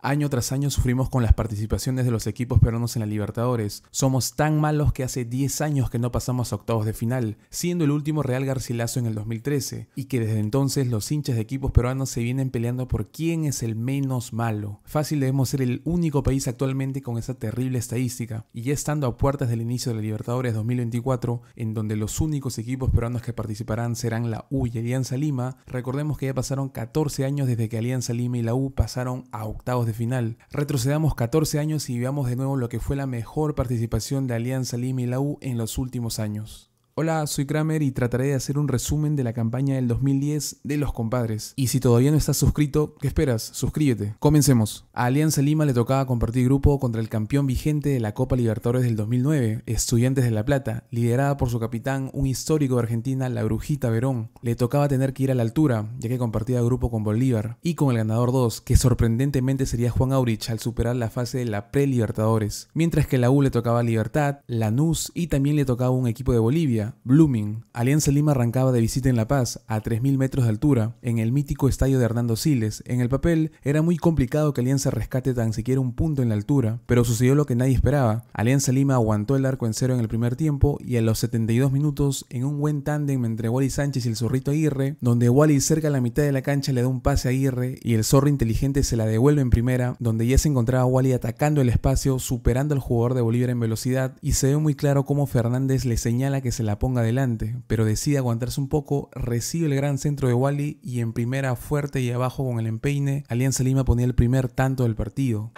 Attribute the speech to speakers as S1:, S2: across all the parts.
S1: Año tras año sufrimos con las participaciones de los equipos peruanos en la Libertadores. Somos tan malos que hace 10 años que no pasamos a octavos de final, siendo el último Real Garcilaso en el 2013, y que desde entonces los hinchas de equipos peruanos se vienen peleando por quién es el menos malo. Fácil debemos ser el único país actualmente con esa terrible estadística, y ya estando a puertas del inicio de la Libertadores 2024, en donde los únicos equipos peruanos que participarán serán la U y Alianza Lima, recordemos que ya pasaron 14 años desde que Alianza Lima y la U pasaron a octavos final. Retrocedamos 14 años y veamos de nuevo lo que fue la mejor participación de Alianza Lima y la U en los últimos años. Hola, soy Kramer y trataré de hacer un resumen de la campaña del 2010 de los compadres. Y si todavía no estás suscrito, ¿qué esperas? Suscríbete. Comencemos. A Alianza Lima le tocaba compartir grupo contra el campeón vigente de la Copa Libertadores del 2009, Estudiantes de La Plata, liderada por su capitán, un histórico de Argentina, la Brujita Verón. Le tocaba tener que ir a la altura, ya que compartía grupo con Bolívar, y con el ganador 2, que sorprendentemente sería Juan Aurich al superar la fase de la pre-Libertadores. Mientras que la U le tocaba Libertad, Lanús y también le tocaba un equipo de Bolivia, Blooming. Alianza Lima arrancaba de visita en La Paz, a 3.000 metros de altura, en el mítico estadio de Hernando Siles. En el papel, era muy complicado que Alianza rescate tan siquiera un punto en la altura, pero sucedió lo que nadie esperaba. Alianza Lima aguantó el arco en cero en el primer tiempo y a los 72 minutos, en un buen tándem entre Wally Sánchez y el Zorrito Aguirre, donde Wally cerca a la mitad de la cancha le da un pase a Aguirre y el Zorro inteligente se la devuelve en primera, donde ya se encontraba Wally atacando el espacio, superando al jugador de Bolívar en velocidad y se ve muy claro cómo Fernández le señala que se la ponga adelante, pero decide aguantarse un poco, recibe el gran centro de Wally y en primera fuerte y abajo con el empeine, Alianza Lima ponía el primer tanto del partido.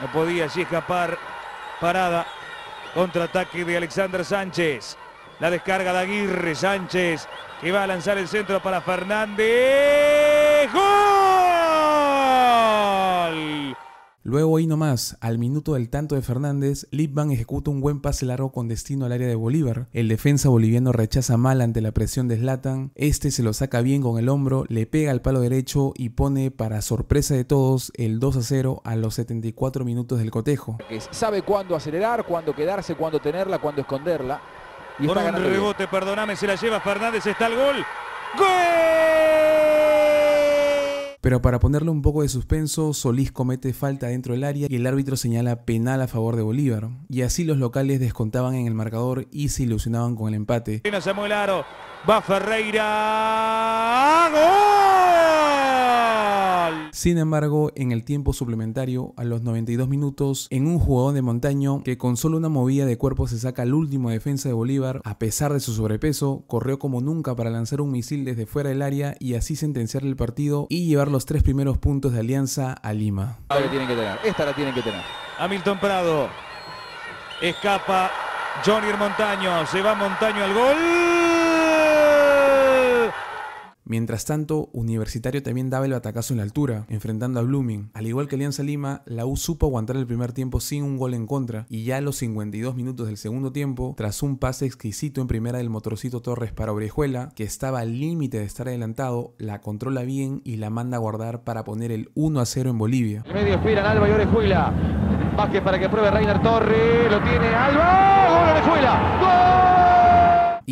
S2: No podía allí escapar, parada, contraataque de Alexander Sánchez, la descarga de Aguirre Sánchez, que va a lanzar el centro para Fernández. ¡Gol!
S1: Luego ahí nomás, al minuto del tanto de Fernández, Lipman ejecuta un buen pase largo con destino al área de Bolívar. El defensa boliviano rechaza mal ante la presión de Zlatan, este se lo saca bien con el hombro, le pega al palo derecho y pone para sorpresa de todos el 2 a 0 a los 74 minutos del cotejo.
S3: Sabe cuándo acelerar, cuándo quedarse, cuándo tenerla, cuándo esconderla.
S2: Y Por un rebote, perdóname, se la lleva Fernández, está el gol. ¡Gol!
S1: Pero para ponerle un poco de suspenso, Solís comete falta dentro del área y el árbitro señala penal a favor de Bolívar. Y así los locales descontaban en el marcador y se ilusionaban con el empate.
S2: Va Ferreira. ¡Gol!
S1: Sin embargo, en el tiempo suplementario, a los 92 minutos, en un jugador de montaño que con solo una movida de cuerpo se saca al último defensa de Bolívar, a pesar de su sobrepeso, corrió como nunca para lanzar un misil desde fuera del área y así sentenciar el partido y llevar los tres primeros puntos de Alianza a Lima.
S3: Esta la tienen que tener, esta la tienen que tener.
S2: Hamilton Prado. Escapa Johnny Montaño. Se va Montaño al gol.
S1: Mientras tanto, Universitario también daba el batacazo en la altura, enfrentando a Blooming. Al igual que Alianza Lima, la U supo aguantar el primer tiempo sin un gol en contra, y ya a los 52 minutos del segundo tiempo, tras un pase exquisito en primera del motorcito Torres para Orejuela, que estaba al límite de estar adelantado, la controla bien y la manda a guardar para poner el 1 a 0 en Bolivia.
S3: Medio Alba y Orejuela. Vázquez para que pruebe Reiner Torres, lo tiene Alba,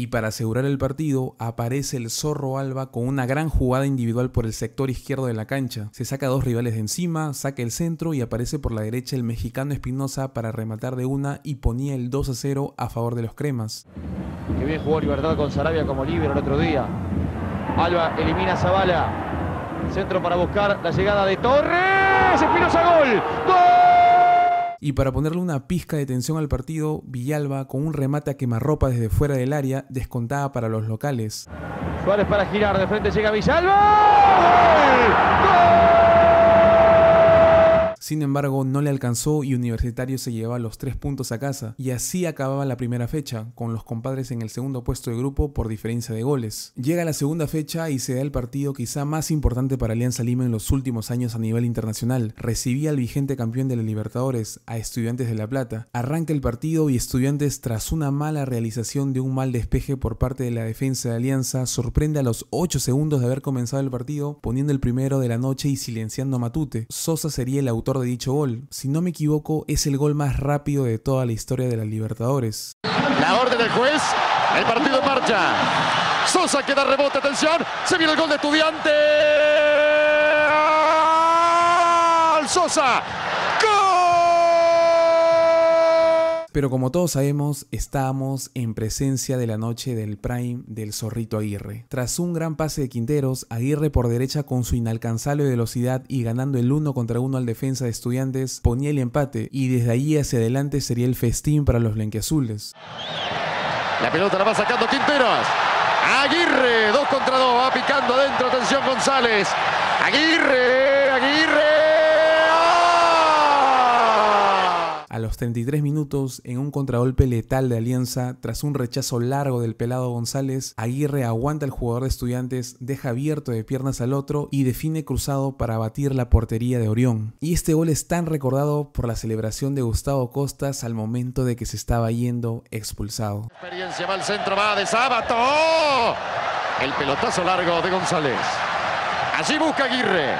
S1: y para asegurar el partido aparece el Zorro Alba con una gran jugada individual por el sector izquierdo de la cancha. Se saca a dos rivales de encima, saca el centro y aparece por la derecha el mexicano Espinosa para rematar de una y ponía el 2 a 0 a favor de los cremas.
S3: Que bien jugó Libertad con Sarabia como libre el otro día. Alba elimina a Zavala. Centro para buscar la llegada de Torres. Espinosa gol. ¡Gol!
S1: Y para ponerle una pizca de tensión al partido, Villalba, con un remate a quemarropa desde fuera del área, descontaba para los locales.
S3: Suárez para girar, de frente llega Villalba.
S1: Sin embargo, no le alcanzó y Universitario se llevaba los tres puntos a casa. Y así acababa la primera fecha, con los compadres en el segundo puesto de grupo por diferencia de goles. Llega la segunda fecha y se da el partido quizá más importante para Alianza Lima en los últimos años a nivel internacional. Recibía al vigente campeón de la Libertadores, a Estudiantes de La Plata. Arranca el partido y Estudiantes, tras una mala realización de un mal despeje por parte de la defensa de Alianza, sorprende a los 8 segundos de haber comenzado el partido, poniendo el primero de la noche y silenciando a Matute. Sosa sería el autor de dicho gol. Si no me equivoco, es el gol más rápido de toda la historia de la Libertadores.
S4: La orden del juez, el partido marcha. Sosa queda rebote, atención, se viene el gol de estudiante. Sosa.
S1: Pero como todos sabemos, estábamos en presencia de la noche del prime del zorrito Aguirre. Tras un gran pase de Quinteros, Aguirre por derecha con su inalcanzable velocidad y ganando el uno contra uno al defensa de estudiantes, ponía el empate y desde allí hacia adelante sería el festín para los blanquiazules.
S4: La pelota la va sacando Quinteros. Aguirre, dos contra dos, va picando adentro, atención González. Aguirre, Aguirre.
S1: A los 33 minutos, en un contragolpe letal de Alianza, tras un rechazo largo del pelado González, Aguirre aguanta al jugador de estudiantes, deja abierto de piernas al otro y define cruzado para batir la portería de Orión. Y este gol es tan recordado por la celebración de Gustavo Costas al momento de que se estaba yendo expulsado.
S4: Experiencia va al centro, va de Sábato. El pelotazo largo de González. Allí busca Aguirre.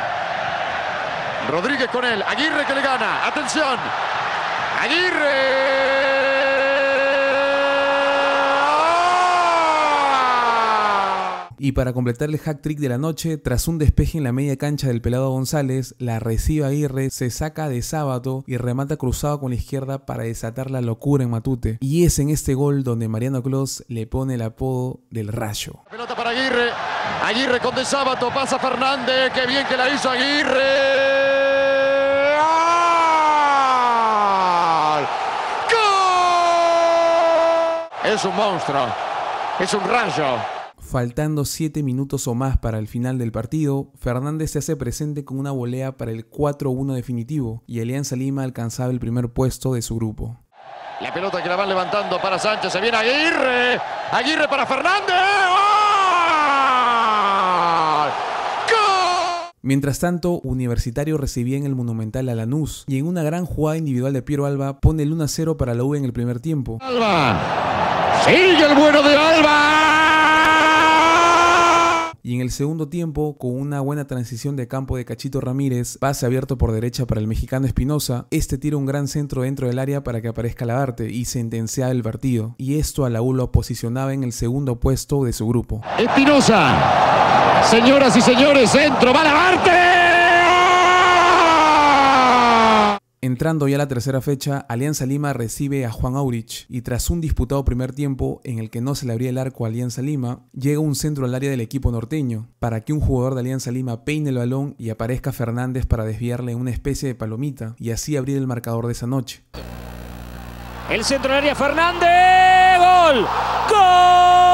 S4: Rodríguez con él. Aguirre que le gana. Atención. Aguirre.
S1: Y para completar el hack trick de la noche, tras un despeje en la media cancha del pelado González, la recibe Aguirre, se saca de sábado y remata cruzado con la izquierda para desatar la locura en Matute. Y es en este gol donde Mariano Clos le pone el apodo del rayo.
S4: Pelota para Aguirre. Aguirre con de sábado, pasa Fernández, qué bien que la hizo Aguirre. Es un monstruo. Es un rayo.
S1: Faltando 7 minutos o más para el final del partido, Fernández se hace presente con una volea para el 4-1 definitivo y Alianza Lima alcanzaba el primer puesto de su grupo.
S4: La pelota que la van levantando para Sánchez, se viene Aguirre. Aguirre para Fernández.
S1: Mientras tanto, Universitario recibía en el Monumental a Lanús y en una gran jugada individual de Piero Alba pone el 1-0 para la U en el primer tiempo.
S4: Alba. Sigue el bueno de Alba.
S1: Y en el segundo tiempo, con una buena transición de campo de Cachito Ramírez, pase abierto por derecha para el mexicano Espinosa, este tira un gran centro dentro del área para que aparezca Labarte y sentenciaba el partido. Y esto a la U lo posicionaba en el segundo puesto de su grupo.
S4: Espinosa, señoras y señores, centro, va Labarte.
S1: Entrando ya a la tercera fecha, Alianza Lima recibe a Juan Aurich y tras un disputado primer tiempo en el que no se le abría el arco a Alianza Lima, llega un centro al área del equipo norteño para que un jugador de Alianza Lima peine el balón y aparezca Fernández para desviarle una especie de palomita y así abrir el marcador de esa noche.
S2: El centro al área Fernández, gol, gol.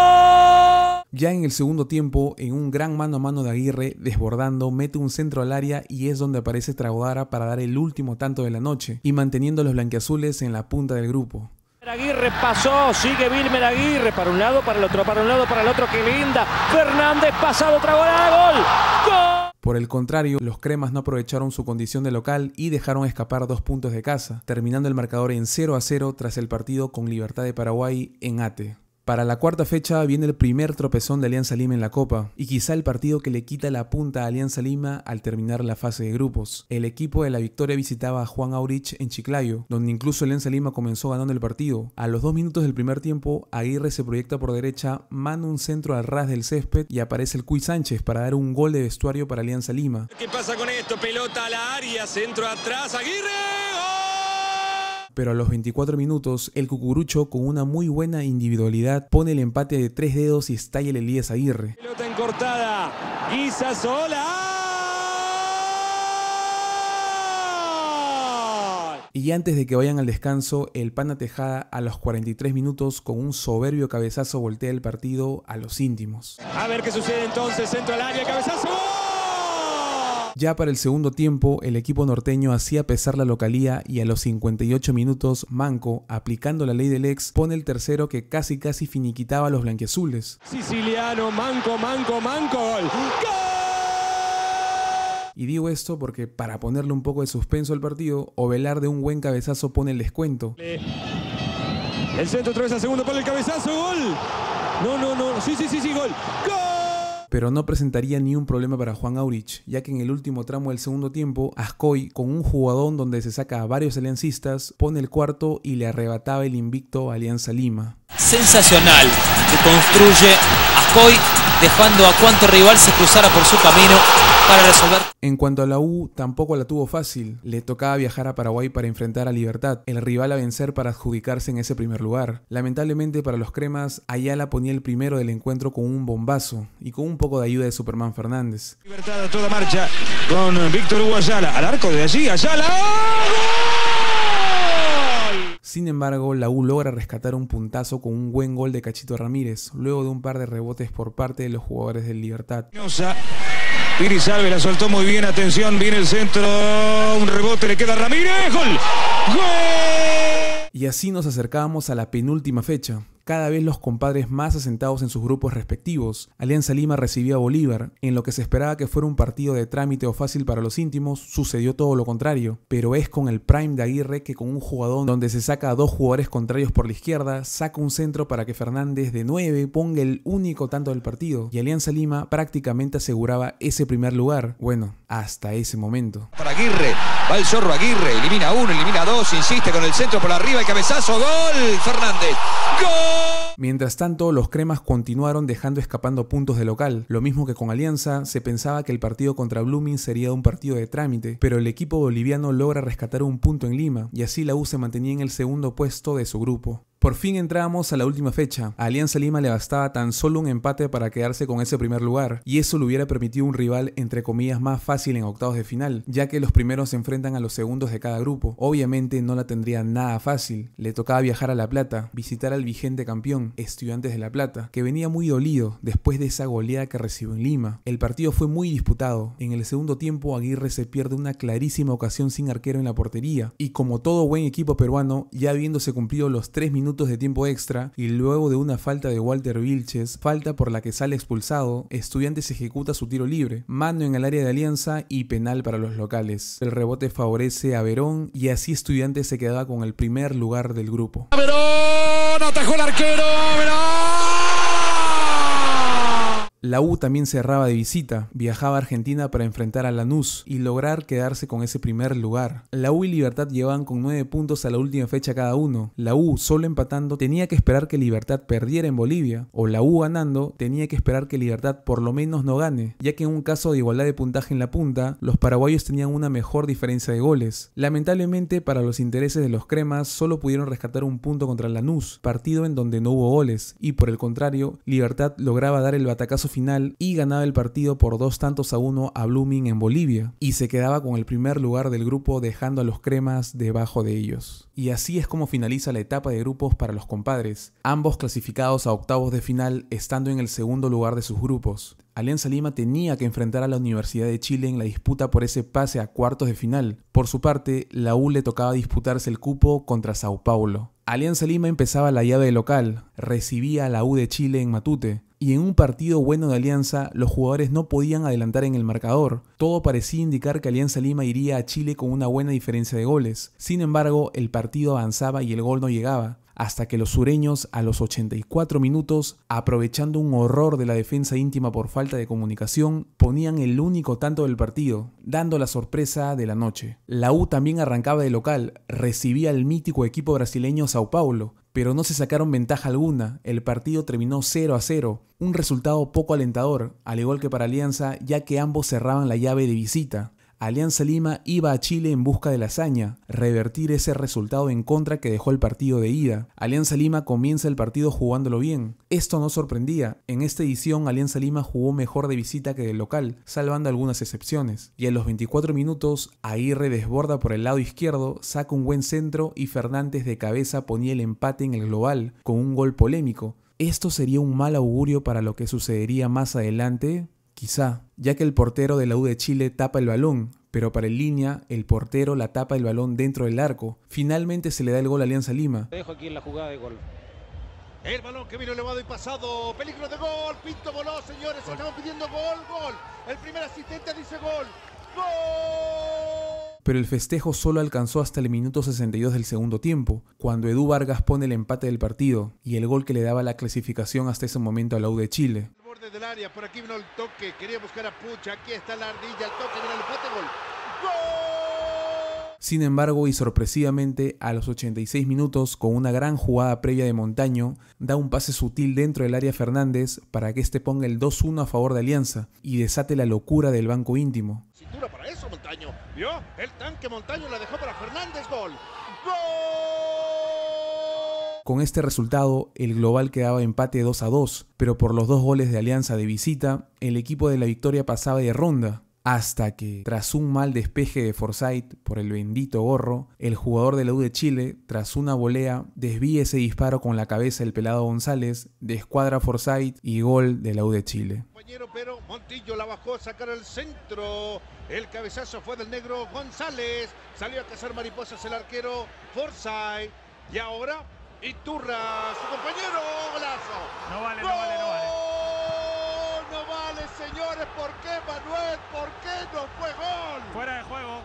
S1: Ya en el segundo tiempo, en un gran mano a mano de Aguirre, desbordando, mete un centro al área y es donde aparece Traudara para dar el último tanto de la noche y manteniendo a los blanquiazules en la punta del grupo.
S2: Aguirre pasó, sigue Wilmer Aguirre para un lado, para el otro, para un lado, para el otro, qué linda. Fernández pasado, Traudara, gol. ¡Gol!
S1: Por el contrario, los cremas no aprovecharon su condición de local y dejaron escapar dos puntos de casa, terminando el marcador en 0 a 0 tras el partido con Libertad de Paraguay en Ate. Para la cuarta fecha viene el primer tropezón de Alianza Lima en la Copa y quizá el partido que le quita la punta a Alianza Lima al terminar la fase de grupos. El equipo de la victoria visitaba a Juan Aurich en Chiclayo, donde incluso Alianza Lima comenzó ganando el partido. A los dos minutos del primer tiempo, Aguirre se proyecta por derecha, manda un centro al ras del césped y aparece el Cuy Sánchez para dar un gol de vestuario para Alianza Lima.
S5: ¿Qué pasa con esto? Pelota a la área, centro atrás, Aguirre.
S1: Pero a los 24 minutos el cucurucho con una muy buena individualidad pone el empate de tres dedos y estalla el Elías Aguirre.
S2: Pelota encortada, Guisa sola.
S1: Y antes de que vayan al descanso, el Pana Tejada a los 43 minutos con un soberbio cabezazo voltea el partido a los íntimos.
S2: A ver qué sucede entonces, centro al área, cabezazo.
S1: Ya para el segundo tiempo, el equipo norteño hacía pesar la localía y a los 58 minutos, Manco, aplicando la ley del ex, pone el tercero que casi casi finiquitaba a los blanquiazules.
S2: Siciliano, Manco, Manco, Manco, gol. ¡Gol!
S1: Y digo esto porque para ponerle un poco de suspenso al partido, Ovelar de un buen cabezazo pone el descuento.
S2: El centro otra vez al segundo para el cabezazo, gol. No, no, no, sí, sí, sí, sí, gol. ¡Gol!
S1: Pero no presentaría ni un problema para Juan Aurich, ya que en el último tramo del segundo tiempo, Ascoy, con un jugadón donde se saca a varios aliancistas, pone el cuarto y le arrebataba el invicto a Alianza Lima.
S6: Sensacional, que construye Coy, dejando a cuanto rival se cruzara por su camino para resolver.
S1: En cuanto a la U, tampoco la tuvo fácil. Le tocaba viajar a Paraguay para enfrentar a Libertad, el rival a vencer para adjudicarse en ese primer lugar. Lamentablemente para los cremas, Ayala ponía el primero del encuentro con un bombazo y con un poco de ayuda de Superman Fernández.
S2: Libertad a toda marcha con Víctor Hugo Ayala. Al arco de allí, Ayala. ¡Gol!
S1: Sin embargo, la U logra rescatar un puntazo con un buen gol de Cachito Ramírez, luego de un par de rebotes por parte de los jugadores del Libertad.
S2: Piri Salve la soltó muy bien, atención, viene el centro, un rebote, le queda a Ramírez, gol, gol.
S1: Y así nos acercábamos a la penúltima fecha, cada vez los compadres más asentados en sus grupos respectivos. Alianza Lima recibió a Bolívar, en lo que se esperaba que fuera un partido de trámite o fácil para los íntimos, sucedió todo lo contrario, pero es con el prime de Aguirre que con un jugador donde se saca a dos jugadores contrarios por la izquierda, saca un centro para que Fernández de 9 ponga el único tanto del partido, y Alianza Lima prácticamente aseguraba ese primer lugar, bueno, hasta ese momento.
S7: Para Aguirre, va el zorro Aguirre, elimina uno, elimina dos, insiste con el centro por arriba, y cabezazo, gol, Fernández, gol.
S1: Mientras tanto, los cremas continuaron dejando escapando puntos de local. Lo mismo que con Alianza, se pensaba que el partido contra Blooming sería un partido de trámite, pero el equipo boliviano logra rescatar un punto en Lima, y así la U se mantenía en el segundo puesto de su grupo. Por fin entramos a la última fecha. A Alianza Lima le bastaba tan solo un empate para quedarse con ese primer lugar, y eso le hubiera permitido un rival entre comillas más fácil en octavos de final, ya que los primeros se enfrentan a los segundos de cada grupo. Obviamente no la tendría nada fácil. Le tocaba viajar a La Plata, visitar al vigente campeón, Estudiantes de La Plata, que venía muy dolido después de esa goleada que recibió en Lima. El partido fue muy disputado. En el segundo tiempo Aguirre se pierde una clarísima ocasión sin arquero en la portería, y como todo buen equipo peruano, ya habiéndose cumplido los 3 minutos de tiempo extra y luego de una falta de Walter Vilches, falta por la que sale expulsado, Estudiantes ejecuta su tiro libre, mano en el área de Alianza y penal para los locales. El rebote favorece a Verón y así Estudiantes se quedaba con el primer lugar del grupo.
S4: Verón, atajó el arquero,
S1: La U también cerraba de visita, viajaba a Argentina para enfrentar a Lanús y lograr quedarse con ese primer lugar. La U y Libertad llevaban con 9 puntos a la última fecha cada uno. La U, solo empatando, tenía que esperar que Libertad perdiera en Bolivia, o la U ganando, tenía que esperar que Libertad por lo menos no gane, ya que en un caso de igualdad de puntaje en la punta, los paraguayos tenían una mejor diferencia de goles. Lamentablemente, para los intereses de los cremas, solo pudieron rescatar un punto contra Lanús, partido en donde no hubo goles, y por el contrario, Libertad lograba dar el batacazo final y ganaba el partido por dos tantos a uno a Blooming en Bolivia y se quedaba con el primer lugar del grupo dejando a los cremas debajo de ellos. Y así es como finaliza la etapa de grupos para los compadres, ambos clasificados a octavos de final estando en el segundo lugar de sus grupos. Alianza Lima tenía que enfrentar a la Universidad de Chile en la disputa por ese pase a cuartos de final. Por su parte, la U le tocaba disputarse el cupo contra Sao Paulo. Alianza Lima empezaba la llave de local, recibía a la U de Chile en Matute, y en un partido bueno de Alianza los jugadores no podían adelantar en el marcador. Todo parecía indicar que Alianza Lima iría a Chile con una buena diferencia de goles. Sin embargo, el partido avanzaba y el gol no llegaba hasta que los sureños a los 84 minutos, aprovechando un horror de la defensa íntima por falta de comunicación, ponían el único tanto del partido, dando la sorpresa de la noche. La U también arrancaba de local, recibía al mítico equipo brasileño Sao Paulo, pero no se sacaron ventaja alguna, el partido terminó 0 a 0, un resultado poco alentador, al igual que para Alianza, ya que ambos cerraban la llave de visita. Alianza Lima iba a Chile en busca de la hazaña, revertir ese resultado en contra que dejó el partido de ida. Alianza Lima comienza el partido jugándolo bien. Esto no sorprendía, en esta edición Alianza Lima jugó mejor de visita que de local, salvando algunas excepciones. Y a los 24 minutos, Aguirre desborda por el lado izquierdo, saca un buen centro y Fernández de cabeza ponía el empate en el global, con un gol polémico. ¿Esto sería un mal augurio para lo que sucedería más adelante? Quizá, ya que el portero de la U de Chile tapa el balón, pero para el línea, el portero la tapa el balón dentro del arco. Finalmente se le da el gol a Alianza Lima.
S8: Dejo aquí en la jugada de gol.
S9: El balón que vino elevado y pasado. Peligro de gol. Pinto voló, señores. Estaban pidiendo gol, gol. El primer asistente dice gol. ¡Gol!
S1: Pero el festejo solo alcanzó hasta el minuto 62 del segundo tiempo, cuando Edu Vargas pone el empate del partido y el gol que le daba la clasificación hasta ese momento a la U de Chile
S9: del área, por aquí vino el toque, quería buscar a Pucha, aquí está la ardilla, el toque, el empate, gol. ¡Gol!
S1: Sin embargo, y sorpresivamente, a los 86 minutos, con una gran jugada previa de Montaño, da un pase sutil dentro del área Fernández para que este ponga el 2-1 a favor de Alianza y desate la locura del banco íntimo.
S9: Cintura para eso, Montaño. ¿Vio? El tanque Montaño la dejó para Fernández. Gol. ¡Gol!
S1: Con este resultado, el global quedaba empate 2 a 2, pero por los dos goles de Alianza de visita, el equipo de la victoria pasaba de ronda, hasta que, tras un mal despeje de Forsyth por el bendito gorro, el jugador de la U de Chile, tras una volea, desvía ese disparo con la cabeza del pelado González, descuadra Forsyth y gol de la U de Chile.
S9: Pero Montillo la bajó a sacar al centro. El cabezazo fue del negro González. Salió a cazar mariposas el arquero Forsyth. Y ahora Iturra, su compañero, golazo.
S2: No vale, no vale, no vale.
S9: ¡Gol! No vale, señores. ¿Por qué, Manuel? ¿Por qué no fue gol?
S2: Fuera de juego.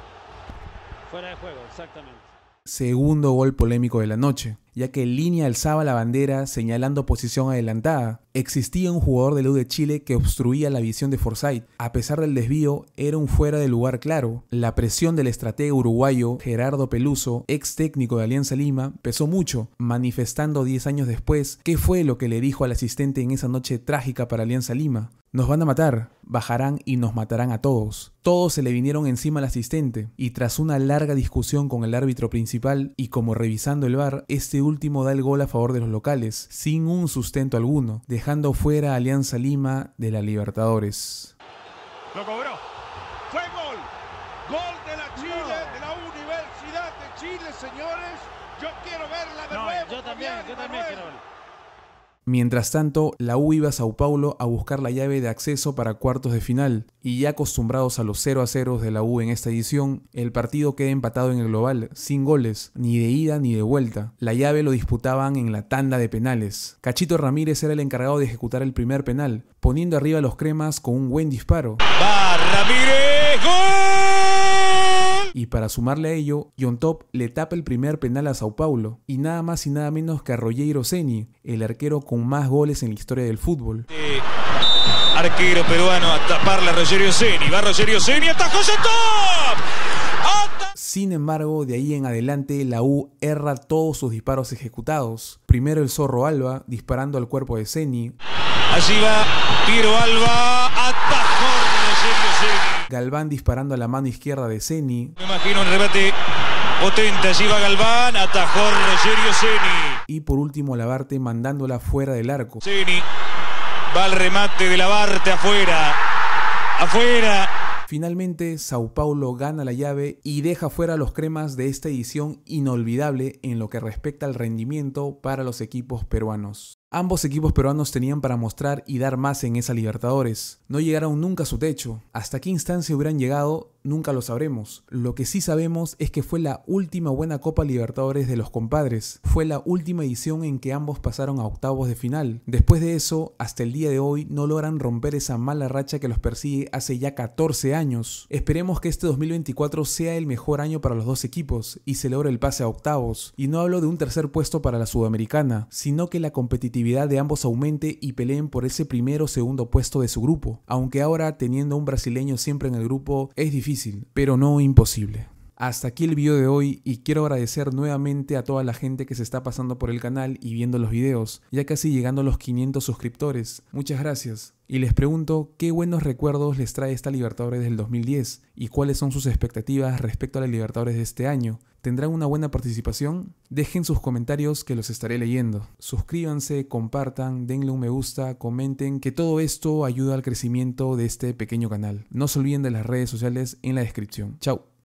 S6: Fuera de juego, exactamente.
S1: Segundo gol polémico de la noche, ya que línea alzaba la bandera señalando posición adelantada. Existía un jugador de U de Chile que obstruía la visión de Forsyth. A pesar del desvío, era un fuera de lugar claro. La presión del estratega uruguayo Gerardo Peluso, ex técnico de Alianza Lima, pesó mucho, manifestando 10 años después qué fue lo que le dijo al asistente en esa noche trágica para Alianza Lima. Nos van a matar, bajarán y nos matarán a todos. Todos se le vinieron encima al asistente, y tras una larga discusión con el árbitro principal y como revisando el bar, este último da el gol a favor de los locales, sin un sustento alguno, dejando fuera a Alianza Lima de la Libertadores.
S2: Lo cobró.
S9: Fue gol. Gol de la Chile, de la Universidad de Chile, señores. Yo quiero verla de
S6: No,
S9: nuevo.
S6: yo también, yo también quiero verlo.
S1: Mientras tanto, la U iba a Sao Paulo a buscar la llave de acceso para cuartos de final, y ya acostumbrados a los 0 a 0 de la U en esta edición, el partido queda empatado en el global, sin goles, ni de ida ni de vuelta. La llave lo disputaban en la tanda de penales. Cachito Ramírez era el encargado de ejecutar el primer penal, poniendo arriba los cremas con un buen disparo.
S5: Va Ramírez. ¡Gol!
S1: Y para sumarle a ello, John Top le tapa el primer penal a Sao Paulo, y nada más y nada menos que a Rogero Ceni, el arquero con más goles en la historia del fútbol.
S5: Eh, arquero peruano a taparla Rogerio Ceni. Va Rogerio Ceni. Atajó top. Ata-
S1: Sin embargo, de ahí en adelante la U erra todos sus disparos ejecutados. Primero el Zorro Alba disparando al cuerpo de Ceni,
S5: Allí va Piero Alba.
S1: Galván disparando a la mano izquierda de Ceni
S5: Me imagino un rebate potente. Allí va Galván. Atajó Rogerio Ceni.
S1: y por último Labarte mandándola fuera del arco.
S5: Ceni. Va al remate de la Barte afuera. Afuera.
S1: Finalmente, Sao Paulo gana la llave y deja fuera los cremas de esta edición inolvidable en lo que respecta al rendimiento para los equipos peruanos. Ambos equipos peruanos tenían para mostrar y dar más en esa Libertadores. No llegaron nunca a su techo. Hasta qué instancia hubieran llegado, nunca lo sabremos. Lo que sí sabemos es que fue la última buena Copa Libertadores de los compadres. Fue la última edición en que ambos pasaron a octavos de final. Después de eso, hasta el día de hoy no logran romper esa mala racha que los persigue hace ya 14 años. Esperemos que este 2024 sea el mejor año para los dos equipos y se logre el pase a octavos. Y no hablo de un tercer puesto para la Sudamericana, sino que la competitividad de ambos aumente y peleen por ese primero o segundo puesto de su grupo. Aunque ahora teniendo un brasileño siempre en el grupo es difícil, pero no imposible. Hasta aquí el video de hoy y quiero agradecer nuevamente a toda la gente que se está pasando por el canal y viendo los videos, ya casi llegando a los 500 suscriptores. Muchas gracias. Y les pregunto qué buenos recuerdos les trae esta Libertadores del 2010 y cuáles son sus expectativas respecto a la Libertadores de este año. ¿Tendrán una buena participación? Dejen sus comentarios que los estaré leyendo. Suscríbanse, compartan, denle un me gusta, comenten, que todo esto ayuda al crecimiento de este pequeño canal. No se olviden de las redes sociales en la descripción. Chao.